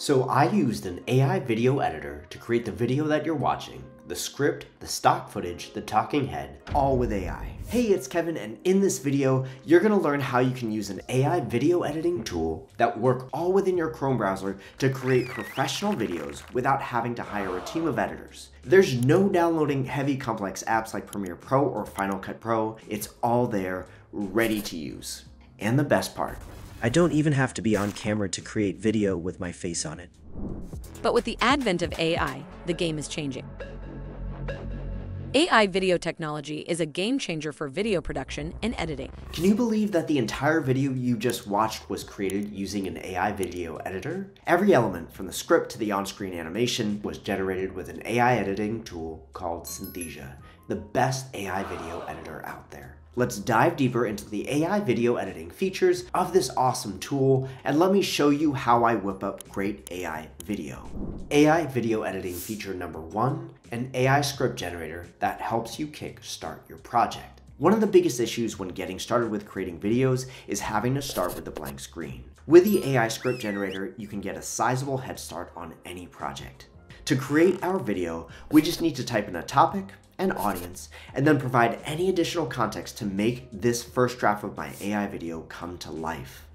So I used an AI video editor to create the video that you're watching, the script, the stock footage, the talking head, all with AI. Hey, it's Kevin, and in this video, you're gonna learn how you can use an AI video editing tool that work all within your Chrome browser to create professional videos without having to hire a team of editors. There's no downloading heavy complex apps like Premiere Pro or Final Cut Pro. It's all there, ready to use. And the best part, I don't even have to be on camera to create video with my face on it. But with the advent of AI, the game is changing. AI video technology is a game changer for video production and editing. Can you believe that the entire video you just watched was created using an AI video editor? Every element, from the script to the on-screen animation, was generated with an AI editing tool called Synthesia, the best AI video editor out there. Let's dive deeper into the AI video editing features of this awesome tool and let me show you how I whip up great AI video. AI video editing feature number one, an AI script generator that helps you kick start your project. One of the biggest issues when getting started with creating videos is having to start with a blank screen. With the AI script generator, you can get a sizable head start on any project. To create our video, we just need to type in a topic, an audience, and then provide any additional context to make this first draft of my AI video come to life.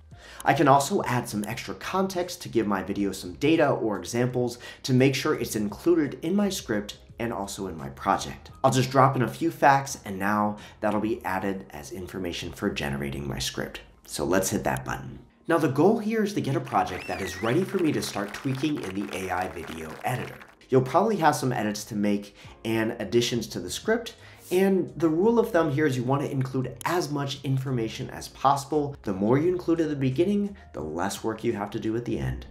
I can also add some extra context to give my video some data or examples to make sure it's included in my script and also in my project. I'll just drop in a few facts and now that'll be added as information for generating my script. So let's hit that button. Now the goal here is to get a project that is ready for me to start tweaking in the AI video editor. You'll probably have some edits to make and additions to the script, and the rule of thumb here is you want to include as much information as possible. The more you include at the beginning, the less work you have to do at the end.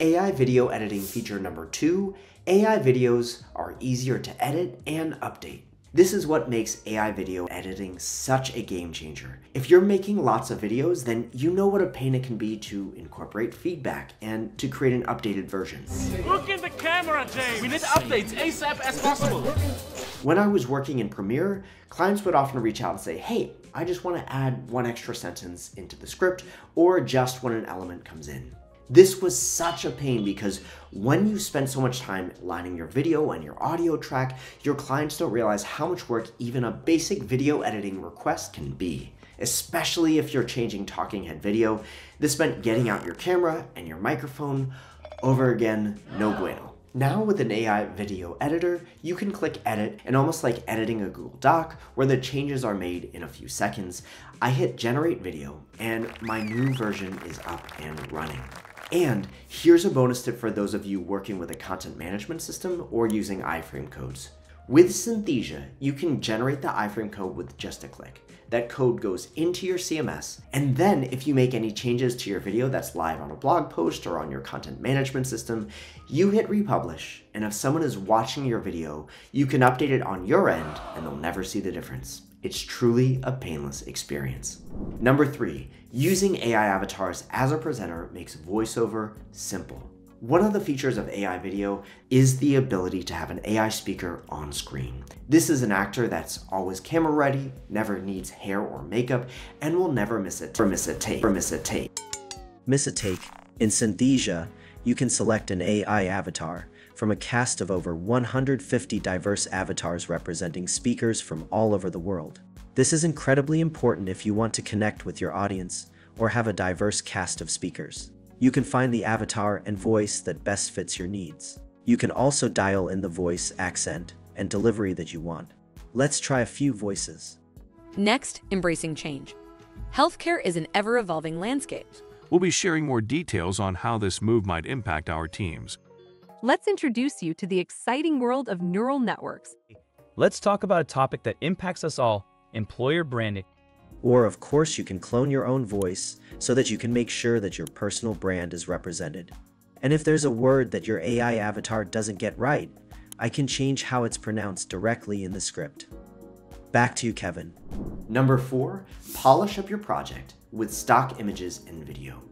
AI video editing feature number two, AI videos are easier to edit and update. This is what makes AI video editing such a game changer. If you're making lots of videos, then you know what a pain it can be to incorporate feedback and to create an updated version. Look in the camera, James! We need updates ASAP as possible! When I was working in Premiere, clients would often reach out and say, hey, I just want to add one extra sentence into the script or adjust when an element comes in. This was such a pain because when you spend so much time lining your video and your audio track, your clients don't realize how much work even a basic video editing request can be. Especially if you're changing talking head video, this meant getting out your camera and your microphone over again, no bueno. Now with an AI video editor, you can click edit and almost like editing a Google Doc where the changes are made in a few seconds, I hit generate video and my new version is up and running. And here's a bonus tip for those of you working with a content management system or using iframe codes. With Synthesia, you can generate the iframe code with just a click. That code goes into your CMS, and then if you make any changes to your video that's live on a blog post or on your content management system, you hit republish, and if someone is watching your video, you can update it on your end and they'll never see the difference. It's truly a painless experience. Number three, using AI avatars as a presenter makes voiceover simple. One of the features of AI video is the ability to have an AI speaker on screen. This is an actor that's always camera ready, never needs hair or makeup, and will never miss it or miss a take or miss a take. Miss a take. In Synthesia, you can select an AI avatar from a cast of over 150 diverse avatars representing speakers from all over the world. This is incredibly important if you want to connect with your audience or have a diverse cast of speakers. You can find the avatar and voice that best fits your needs. You can also dial in the voice, accent, and delivery that you want. Let's try a few voices. Next, embracing change. Healthcare is an ever-evolving landscape. We'll be sharing more details on how this move might impact our teams. Let's introduce you to the exciting world of neural networks. Let's talk about a topic that impacts us all, employer branding. Or, of course, you can clone your own voice so that you can make sure that your personal brand is represented. And if there's a word that your AI avatar doesn't get right, I can change how it's pronounced directly in the script. Back to you, Kevin. Number four, polish up your project with stock images and video.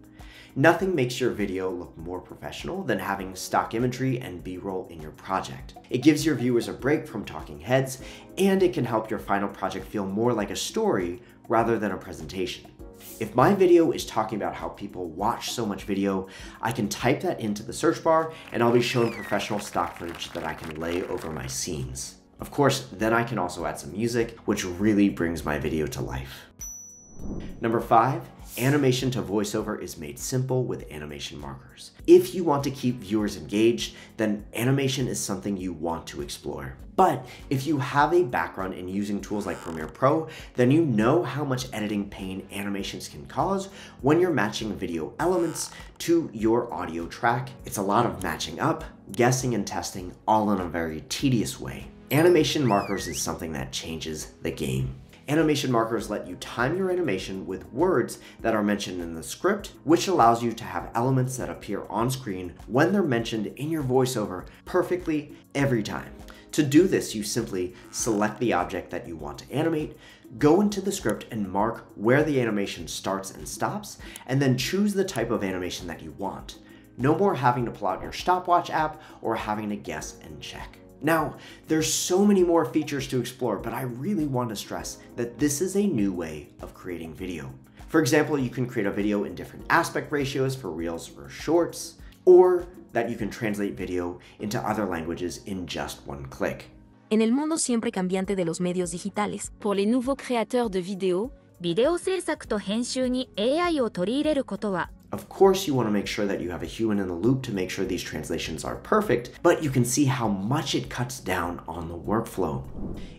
Nothing makes your video look more professional than having stock imagery and b-roll in your project. It gives your viewers a break from talking heads, and it can help your final project feel more like a story rather than a presentation. If my video is talking about how people watch so much video, I can type that into the search bar and I'll be shown professional stock footage that I can lay over my scenes. Of course, then I can also add some music, which really brings my video to life. Number five, animation to voiceover is made simple with animation markers. If you want to keep viewers engaged, then animation is something you want to explore. But if you have a background in using tools like Premiere Pro, then you know how much editing pain animations can cause when you're matching video elements to your audio track. It's a lot of matching up, guessing and testing all in a very tedious way. Animation markers is something that changes the game. Animation markers let you time your animation with words that are mentioned in the script, which allows you to have elements that appear on screen when they're mentioned in your voiceover perfectly every time. To do this, you simply select the object that you want to animate, go into the script and mark where the animation starts and stops, and then choose the type of animation that you want. No more having to pull out your stopwatch app or having to guess and check. Now, there's so many more features to explore, but I really want to stress that this is a new way of creating video. For example, you can create a video in different aspect ratios for reels or shorts, or that you can translate video into other languages in just one click. En el mundo siempre cambiante de los medios digitales, pour les nouveaux créateurs de vidéos, ビデオ制作と編集に AI を取り入れることは of course, you want to make sure that you have a human in the loop to make sure these translations are perfect, but you can see how much it cuts down on the workflow.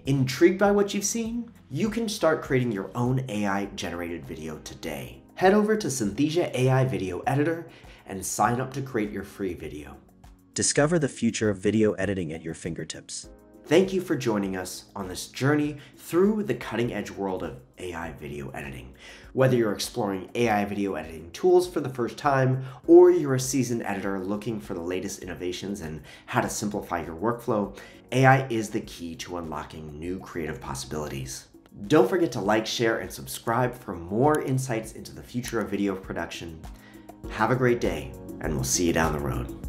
Intrigued by what you've seen? You can start creating your own AI generated video today. Head over to Synthesia AI Video Editor and sign up to create your free video. Discover the future of video editing at your fingertips. Thank you for joining us on this journey through the cutting edge world of AI video editing. Whether you're exploring AI video editing tools for the first time, or you're a seasoned editor looking for the latest innovations and how to simplify your workflow, AI is the key to unlocking new creative possibilities. Don't forget to like, share, and subscribe for more insights into the future of video production. Have a great day, and we'll see you down the road.